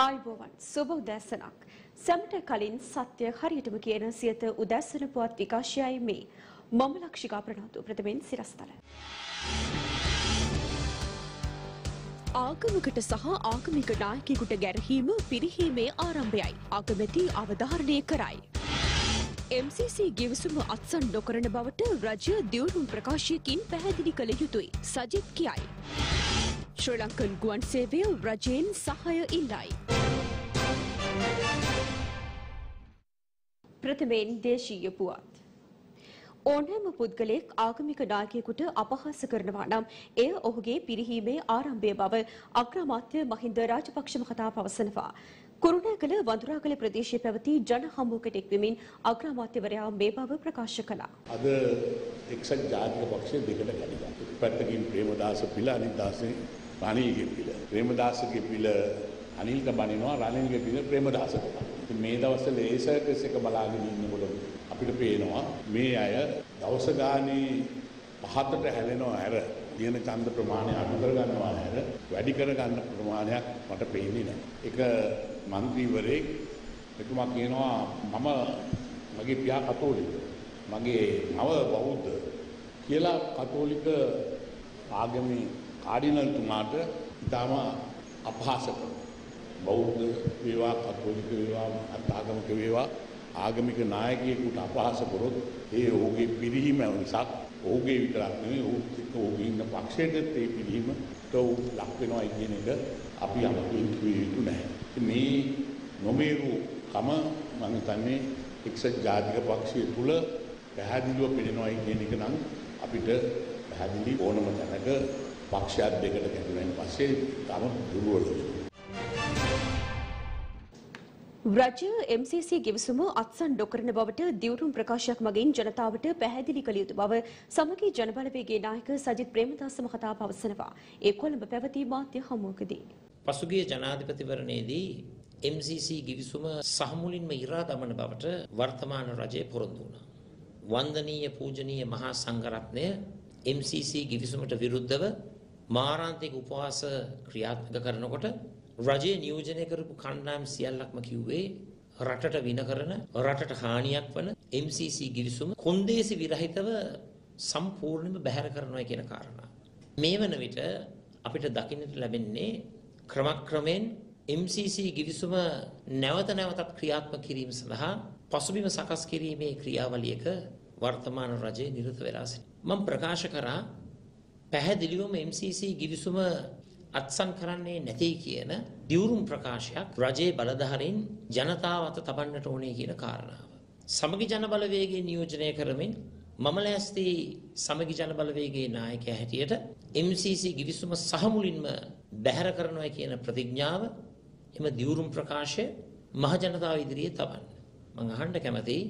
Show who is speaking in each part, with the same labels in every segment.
Speaker 1: ආයුබෝවන් සුබ උදෑසනක්. සැමට කලින් සත්‍ය හරියටම කියන සියත උදෑසන පුවත් විකාශයයි මේ. මම ලක්ෂිකා ප්‍රනාතු ප්‍රථමෙන් සිරස්තල. ආගමකට සහ ආගමික නායකයෙකුට ගැරහීම පිරිහීමේ ආරම්භයයි. අගමැති අවධාරණය කරයි. MCC ගිවිසුම අත්සන් නොකරන බවට රජය දියුණුම් ප්‍රකාශයකින් පැහැදිලි කළ යුතුයි. සජිත් කියයි. ශ්‍රී ලංකන් ගුවන් සේවය රජයෙන් සහය ඉල්ලයි. ප්‍රථමයෙන් දේශීය පුවත්. ඕනෑම පුද්ගලයෙක් ආගමික නායකයෙකුට අපහාස කරනවා නම් එය ඔහුගේ පිරිහීමේ ආරම්භය බව අග්‍රාමාත්‍ය මහින්ද රාජපක්ෂ මහතා පවසනවා. කුරුණෑගල වඳුරාගල ප්‍රදේශයේ පැවති ජන හමුවකට එක්වෙමින් අග්‍රාමාත්‍යවරයා මේ බව ප්‍රකාශ කළා.
Speaker 2: අද එක්සත් ජාතික පක්ෂය දෙකට ගැලිලා. පැත්තකින් ප්‍රේමදාස පිළ අනිත් දාසේ රනිල්ගේ පිළ ප්‍රේමදාසගේ පිළ අනිල්ට බනිනවා රනිල්ගේ පිළ ප්‍රේමදාසට. ඉතින් මේ දවස්වල ලේසර් ටෙස් එක බලාගෙන ඉන්නකොට අපිට පේනවා මේ අය දවස ගානේ පහතට හැලෙනවා ඇර තියෙන ඡන්ද ප්‍රමාණය අඩු කර ගන්නවා ඇර වැඩි කර ගන්න ප්‍රමාණයක් මට පේන්නේ නැහැ. ඒක മന്ത്രിවරේ එතුමා කියනවා මම මගේ පියා කතෝලික මගේ මව බෞද්ධ කියලා කතෝලික ආගමේ කාඩිනල්තුමාට ඉතාම අපහාස කරනවා. බෞද්ධ වේවා කතෝලික වේවා අත්ආගමික වේවා ආගමික නායකයෙකුට අපහාස කරොත් ඒ ඔහුගේ පිරිහීම නිසා ඔහුගේ විතරක් නෙවෙයි ඔහු එක්ක ඔහුගේ ඉන්න පක්ෂයටත් ඒ පිරිහීමට ඔහු ලක් වෙනවා කියන එක අපි අමතක යුතු නැහැ. මේ නොමේරු කම මම හිතන්නේ එක්සත් ජාතික පක්ෂය තුල පැහැදිලිව පෙනෙනවා කියන එක නම් අපිට පැහැදිලි ඕනම තැනක පක්ෂයක් දෙකට කැඩුනයින් පස්සේ තම දුර්වල.
Speaker 1: රජය MCC ගිවිසුම අත්සන් නොකරන බවට දියුණුම් ප්‍රකාශයක් මගින් ජනතාවට පැහැදිලි කළ යුතු බව සමගී ජනබලවේගේ නායක සජිත් ප්‍රේමදාස මහතා පවසනවා. ඒ කොළඹ පැවති මාධ්‍ය හමුවකදී.
Speaker 3: පසුගිය ජනාධිපතිවරණයේදී MCC ගිවිසුම සහමුලින්ම ඉරා දමන බවට වර්තමාන රජය පොරොන්දු වුණා. වන්දනීය පූජනීය මහා සංඝරත්නය MCC ගිවිසුමට විරුද්ධව මාරාන්තික උපවාස ක්‍රියාත්මක කරනකොට රජය නියෝජනය කරපු කණ්ඩායම් සියල්ලක්ම කිව්වේ රටට වින කරන රටට හානියක් වන MCC ගිවිසුම කොන්දේසි විරහිතව සම්පූර්ණයෙන්ම බැහැර කරනවා කියන කාරණා. මේ වන විට අපිට දකින්නට ලැබෙන්නේ ක්‍රමක්‍රමයෙන් MCC ගිවිසුම නැවත නැවතත් ක්‍රියාත්මක කිරීම සඳහා පසුබිම සකස් කිරීමේ ක්‍රියාවලියක වර්තමාන රජය නිරත වෙලා සිටිනවා. මම ප්‍රකාශ කරා පැහැදිලිවම MCC ගිවිසුම අත්සන් කරන්නේ නැtei කියන දියුරුම් ප්‍රකාශයක් රජයේ බලධාරීන් ජනතාව අත තබන්නට ඕනේ කියන කාරණාව. සමගි ජන බලවේගයේ නියෝජනය කරමින් මම ලෑස්ති සමගි ජන බලවේගයේ නායකයා හැටියට MCC ගිවිසුම සහ මුලින්ම බැහැර කරනවා කියන ප්‍රතිඥාව එම දියුරුම් ප්‍රකාශය මහ ජනතාව ඉදිරියේ තබන්න. මම අහන්න කැමතියි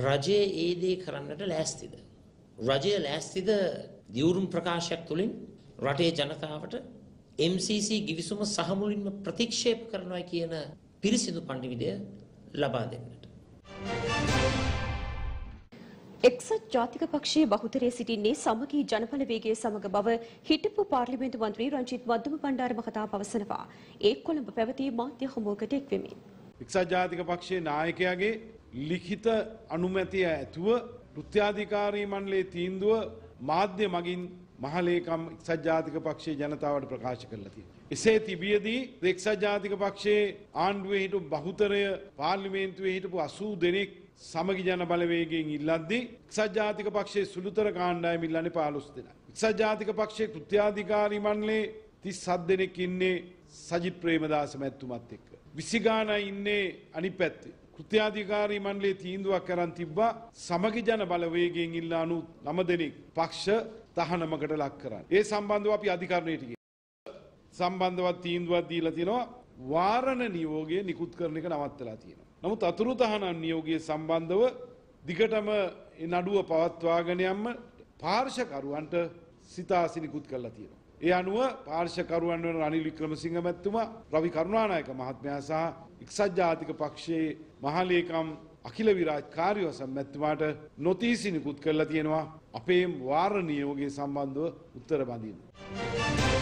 Speaker 3: රජයේ ඒ දේ කරන්නට ලෑස්තිද? රජය ලෑස්තිද දියුරුම් ප්‍රකාශයක් තුලින් රටේ ජනතාවට MCC ගිවිසුම සහ මුලින්ම ප්‍රතික්ෂේප කරනවා කියන පිරිසිදු පණිවිඩය ලබා දෙන්නට.
Speaker 1: එක්සත් ජාතික පක්ෂයේ බහුතරයේ සිටින්නේ සමගී ජනබලවේගයේ සමග බව හිටපු පාර්ලිමේන්තු මන්ත්‍රී රංජිත් මද්දුම බණ්ඩාර මහතා පවසනවා. ඒ කොළඹ පැවති මාධ්‍ය හමුවකට එක්වෙමින්.
Speaker 4: එක්සත් ජාතික පක්ෂයේ නායකයාගේ ලිඛිත අනුමැතිය ඇතුව කෘත්‍යාධිකාරී මණ්ඩලයේ තීන්දුව මාධ්‍ය මගින් මහලේකම් එක්සත් ජාතික පක්ෂයේ ජනතාවට ප්‍රකාශ කරලා තියෙනවා. එසේ තිබියදී එක්සත් ජාතික පක්ෂයේ ආණ්ඩුවේ හිටපු බහුතරය පාර්ලිමේන්තුවේ හිටපු 80 දෙනෙක් සමගි ජන බලවේගයෙන් ඉල්ලද්දී එක්සත් ජාතික පක්ෂයේ සුළුතර කාණ්ඩායම ඉල්ලන්නේ 15 දෙනා. එක්සත් ජාතික පක්ෂයේ කෘත්‍යාධිකාරී මණ්ඩලයේ 37 දෙනෙක් ඉන්නේ සජිත් ප්‍රේමදාස මැතිතුමත් එක්ක. 20 ගාණක් ඉන්නේ අනිත් පැත්තේ. කෘත්‍යාධිකාරී මණ්ඩලයේ තීන්දුවක් කරන් තිබ්බා සමගි ජන බලවේගයෙන් ඉල්ලා 99 දෙනෙක් පක්ෂ තහනමකට ලක් කරන්න. ඒ සම්බන්ධව අපි අධිකරණයට ගියා. සම්බන්ධවත් තීන්දුවක් දීලා තියෙනවා වාරණ නියෝගය නිකුත් කරන එක නවත්තලා තියෙනවා. නමුත් අතුරු තහනම් නියෝගය සම්බන්ධව දිගටම නඩුව පවත්වාගෙන යන්න පාර්ශකරුවන්ට සිතාසි නිකුත් කරලා තියෙනවා. ඒ අනුව පාර්ශකරුවන් වන රනිල් වික්‍රමසිංහ මැතිතුමා රවි කරුණානායක මහත්මයා සහ එක්සත් ජාතික පක්ෂයේ මහලේකම් අකිල විරාජ් කාර්යවසම් මැතිතුමාට නොතීසි නිකුත් කරලා තියෙනවා අපේ වාර නියෝගයේ සම්බන්ධව උත්තර බඳින්න.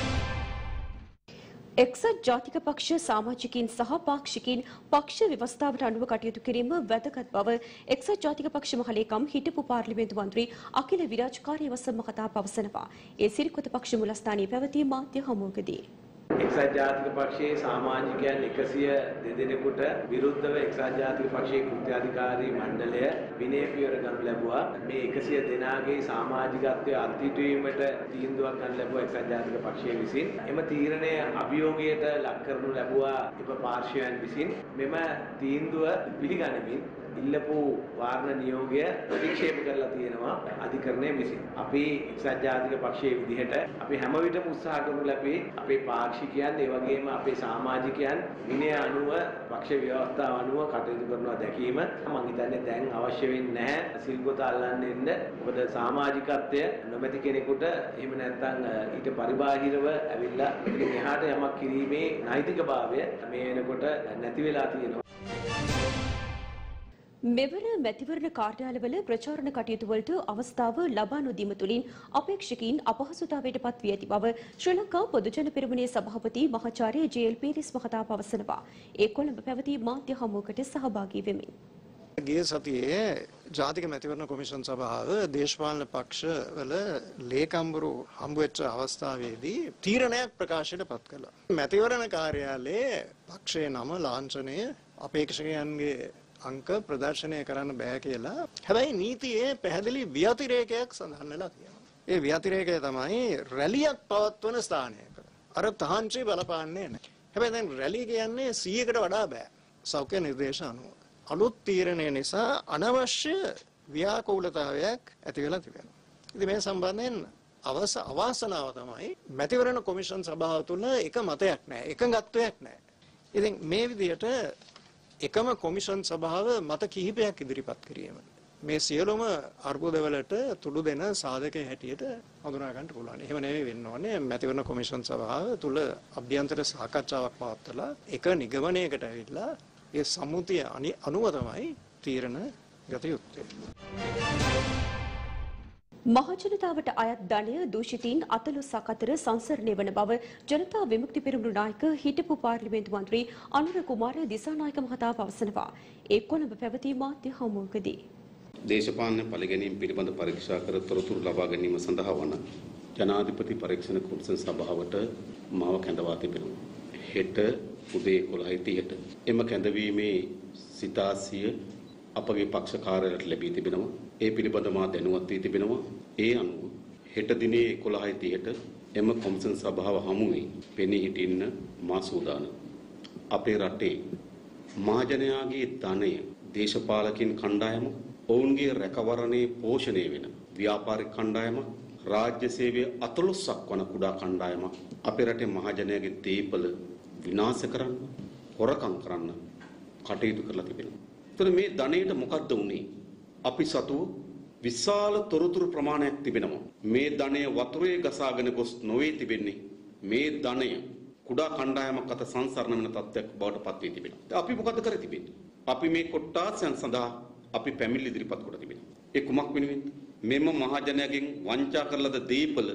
Speaker 1: එක්සත් ජාතික පක්ෂ සාමාජිකින් සහ පාක්ෂිකින් පක්ෂ ව්‍යවස්ථාවට අනුව කටයුතු කිරීම වැදගත් බව එක්සත් ජාතික පක්ෂ මහලේකම් හිටපු පාර්ලිමේන්තු මන්ත්‍රී අකිල විරාජ් කාර්යවසම් මහතා පවසනවා. ඒ සිරිකොත පක්ෂ මුලස්ථානයේ පැවති මාධ්‍ය හමුවකදී.
Speaker 5: එක්සත් ජාතික පක්ෂයේ සාමාජිකයන් 102 දෙනෙකුට විරුද්ධව එක්සත් ජාතික පක්ෂයේ කෘත්‍යාධිකාරී මණ්ඩලය විනය පියවර ගනු ලැබුවා. මේ 100 දෙනාගේ සමාජිකත්වයේ අත්හිටුවීමට තීන්දුවක් ගන්න ලැබුවා එක්සත් ජාතික පක්ෂය විසින්. එම තීරණය අභියෝගයට ලක් කරනු ලැබුවා එම පාර්ශවයන් විසින්. මෙම තීන්දුව පිළිගනිමින් ඉල්ලපු වාරණ නියෝගය ප්‍රතික්ෂේප කරලා තියෙනවා අධිකරණය විසින්. අපි එක්සත් ජාතික පක්ෂයේ විදිහට අපි හැම විටම උත්සාහ කරනු ලැබේ අපේ පාක්ෂිකයන් ඒ වගේම අපේ සමාජිකයන් විනය අනුව පක්ෂ ව්‍යවස්ථාව අනුව කටයුතු කරනවා දැකීම මම හිතන්නේ දැන් අවශ්‍ය වෙන්නේ නැහැ සිල්ගොත අල්ලන්න එන්න. මොකද සමාජිකත්වය නොමැති කෙනෙකුට එහෙම නැත්නම් ඊට පරිබාහිරව ඇවිල්ලා ඉතින් එහාට යමක් කිරීමේ නෛතිකභාවය මේ වෙනකොට නැති වෙලා තියෙනවා.
Speaker 1: මෙවර මැතිවරණ කාර්යාලවල ප්‍රචාරණ කටයුතු වලට අවස්ථාව ලබා නොදීම තුළින් අපේක්ෂකයින් අපහසුතාවයට පත් වී ඇති බව ශ්‍රී ලංකා පොදුජන පෙරමුණේ සභාපති මහාචාර්ය ජේ.එල්. පීරිස් මහතා පවසනවා. ඒ කොළඹ පැවති මාධ්‍ය හමුවකට සහභාගී වෙමින්.
Speaker 6: ගිය සතියේ ජාතික මැතිවරණ කොමිෂන් සභාව දේශපාලන පක්ෂ වල ලේකම්බරු හම්බුවෙච්ච අවස්ථාවේදී තීරණයක් ප්‍රකාශයට පත් කළා. මැතිවරණ කාර්යාලයේ පක්ෂයේ නම ලාංඡනය අපේක්ෂකයන්ගේ අංක ප්‍රදර්ශනය කරන්න බෑ කියලා. හැබැයි නීතියේ පැහැදිලි ව්‍යතිරේකයක් සඳහන් වෙලා තියෙනවා. ඒ ව්‍යතිරේකය තමයි රැලියක් පවත්වන ස්ථානයක. අර තහංචි බලපාන්නේ නැහැ. හැබැයි දැන් රැලිය කියන්නේ 100කට වඩා බෑ. සෞඛ්‍ය නිර්දේශ අනුව. අලුත් තීරණය නිසා අනවශ්‍ය ව්‍යාකූලතාවයක් ඇති වෙලා තිබෙනවා. ඉතින් මේ සම්බන්ධයෙන් අවස අවාසනාව තමයි මැතිවරණ කොමිෂන් සභාව තුළ එක මතයක් නැහැ එකඟත්වයක් නැහැ. ඉතින් මේ විදිහට එකම කොමිෂන් සභාව මත කිහිපයක් ඉදිරිපත් කිරීම. මේ සියලුම අර්බුදවලට තුඩු දෙන සාධකය හැටියට හඳුනා ගන්න පුළුවන්. එහෙම නෙවෙයි වෙන්න ඕනේ. මැතිවරණ කොමිෂන් සභාව තුල අභ්‍යන්තර සාකච්ඡාවක් පවත්වලා එක නිගමනයකට ඇවිල්ලා ඒ සම්මුතිය අනුව තමයි තීරණ ගත යුත්තේ.
Speaker 1: මහජනතාවට අයත් ධනය දූෂිතීන් අතලොස්සක් අතර සංසරණය වන බව ජනතා විමුක්ති පෙරමුණු නායක හිටපු පාර්ලිමේන්තු මන්ත්‍රී අනුර කුමාර දිසානායක මහතා පවසනවා. ඒ කොළඹ පැවති මාධ්‍ය හමුවකදී.
Speaker 7: දේශපාලන පරිගැනීම් පිළිබඳ පරීක්ෂා කර තොරතුරු ලබා ගැනීම සඳහා වන ජනාධිපති පරීක්ෂණ කොමිසම් සභාවට මාව කැඳවා තිබෙනවා. හෙට උදේ 11:30ට එම කැඳවීමේ සිතාසිය අපගේ පක්ෂ කාර්යාලයට ලැබී තිබෙනවා. ඒ පිළිබඳව මා දැනුවත් වී තිබෙනවා. ඒ අනුව හෙට දිනේ 11:30ට එම කොමිසම් සභාව හමුවේ පෙනී සිටින්න මා සූදානම්. අපේ රටේ මහජනයාගේ ධනය දේශපාලකින් කණ්ඩායම ඔවුන්ගේ රැකවරණේ පෝෂණය වෙන ව්‍යාපාරික කණ්ඩායම රාජ්‍ය සේවයේ අතලොස්සක් වන කුඩා කණ්ඩායමක් අපේ රටේ මහජනයාගේ දේපල විනාශ කරන්න හොරකම් කරන්න කටයුතු කරලා තිබෙනවා. එතකොට මේ ධනයට මොකද්ද වුනේ? අපි සතු විශාල තොරතුරු ප්‍රමාණයක් තිබෙනවා. මේ ධනය වතුරේ ගසාගෙන ගොස් නොවේ තිබෙන්නේ. මේ ධනය කුඩා කණ්ඩායමක් අත සංසරණ වෙන තත්ත්වයක් බවට පත් වී තිබෙනවා. අපි මොකද කර තිබෙන්නේ? අපි මේ කොට්ටාසයන් සඳහා අපි පැමිණිලි ඉදිරිපත් කොට තිබෙනවා. ඒ කුමක් වෙනුවෙන්ද? මෙම මහජනයාගෙන් වංචා කරලද දීපල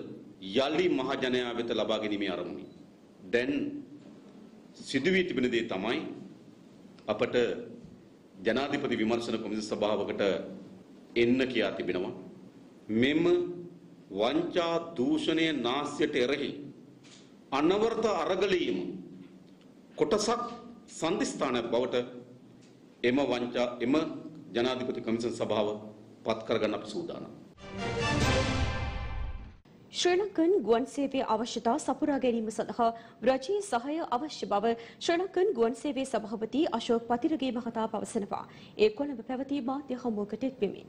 Speaker 7: යලි මහජනයා වෙත ලබා ගැනීමේ අරමුණයි. දැන් සිදුවී තිබෙන දේ තමයි අපට ජනාධිපති විමර්ශන කොමිසම සභාවකට එන්න කියා තිබෙනවා. මෙම වංචා දූෂණය නාස්‍යයට එරෙහි අනවර්ත අරගලීම කොටසක් සන්ධිස්ථානයක් බවට එම වංචා එම ජනාධිපති කොමිසම් සභාව පත් කරගන්න අපි සූදානම්.
Speaker 1: ශ්‍රී ලංකන් ගුවන් සේවයේ අවශ්‍යතා සපුරා ගැනීම සඳහා රජයේ සහාය අවශ්‍ය බව ශ්‍රී ලංකන් ගුවන් සේවයේ සභාපති අශෝක් පතිරගේ මහතා පවසනවා. ඒ කොළඹ පැවති මාධ්‍ය හමුවකට එක්වෙමින්.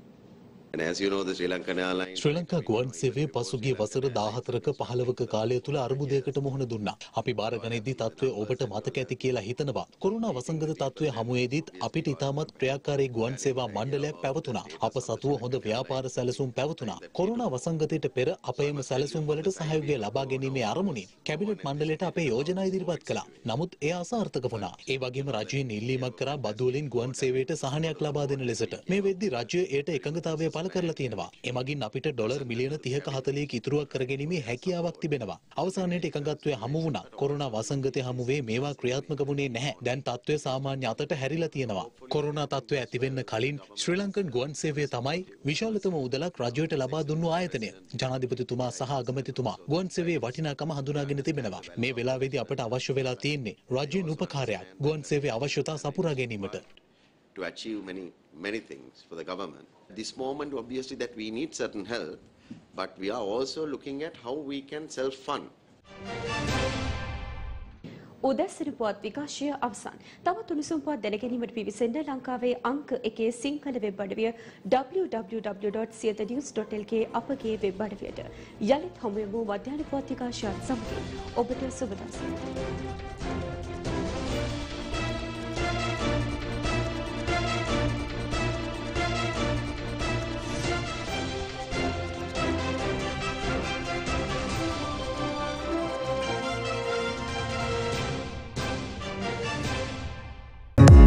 Speaker 8: ශ්‍රී ලංකා ගුවන් සේවය පසුගිය වසර 14ක 15ක කාලය තුල අර්බුදයකට මුහුණ දුන්නා. අපි බාරගනිද්දී තත්ත්වය ඔබට මතක ඇති කියලා හිතනවා. කොරෝනා වසංගත තත්ත්වය හමුවේදීත් අපිට ඉතාමත් ක්‍රියාකාරී ගුවන් සේවා මණ්ඩලයක් පැවතුණා. අප සතුව හොඳ ව්‍යාපාර සැලසුම් පැවතුණා. කොරෝනා වසංගතයට පෙර අප එම සැලසුම් වලට සහයෝගය ලබා ගැනීමේ අරමුණින් කැබිනට් මණ්ඩලයට අපේ යෝජනා ඉදිරිපත් කළා. නමුත් එය අසාර්ථක වුණා. ඒ වගේම රජයෙන් ඉල්ලීමක් කරා බදු වලින් ගුවන් සේවයට සහනයක් ලබා දෙන ලෙසට. මේ වෙද්දී රජය එයට එකඟතාවය පළ කරලා තියෙනවා. එමගින් අපිට ඩොලර් මිලියන 30ක 40ක ඉතුරුවක් කරගැනීමේ හැකියාවක් තිබෙනවා. අවසානයේට එකඟත්වය හමු වුණා. කොරෝනා වසංගතය හමුවේ මේවා ක්‍රියාත්මක වුණේ නැහැ. දැන් තත්ත්වය සාමාන්‍ය අතට හැරිලා තියෙනවා. කොරෝනා තත්ත්වය ඇති වෙන්න කලින් ශ්‍රී ලංකන් ගුවන් සේවය තමයි විශාලතම උදලක් රජයට ලබා දුන්නු ආයතනය. ජනාධිපතිතුමා සහ අගමැතිතුමා ගුවන් සේවයේ වටිනාකම හඳුනාගෙන තිබෙනවා. මේ වෙලාවේදී අපට අවශ්‍ය වෙලා තියෙන්නේ රජයෙන් උපකාරයක්. ගුවන් සේවයේ අවශ්‍යතා සපුරා ගැනීමට.
Speaker 9: to achieve many many things for the government. This moment, obviously, that we need certain help, but we are also looking at how we can self-fund.
Speaker 1: උදැසන පුවත් විකාශය අවසන්. තවත් උණුසුම් පුවත් දැනගැනීමට පිවිසෙන්න ලංකාවේ අංක එකේ සිංහල වෙබ් අඩවිය www.siethanews.lk අපගේ වෙබ් අඩවියට. යළිත් හමුවෙමු මධ්‍යහන පුවත් විකාශයත් සමගින්. ඔබට සුබ දවසක්.